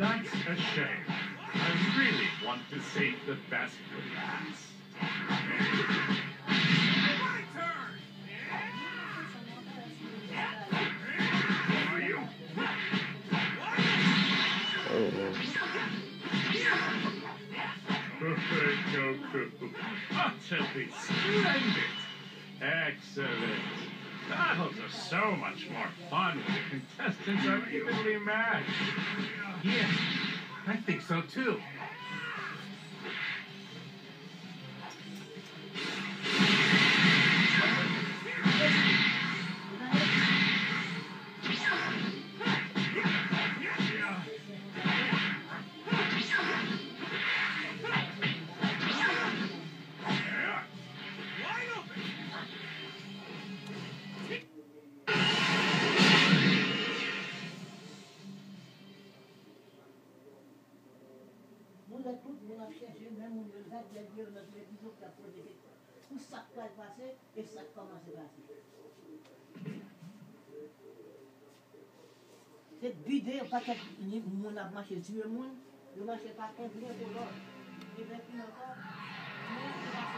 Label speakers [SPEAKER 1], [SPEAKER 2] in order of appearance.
[SPEAKER 1] That's a shame. I really want to save the best for last. Utterly splendid. Excellent. Battles are so much more fun when the contestants are evenly matched.
[SPEAKER 2] Yeah, I think so too.
[SPEAKER 3] Mwen tout moun ap chèche, mwen moun yo zèk, lèk diyo nan televizyon ki ap proteje. Pou sak pa e pase, e sak pa man se pase. Se bide, yo pa kèk moun ap manche diyo moun, yo manche pa kèk diyo pou lò. E vèk moun ankon, moun yo zèk.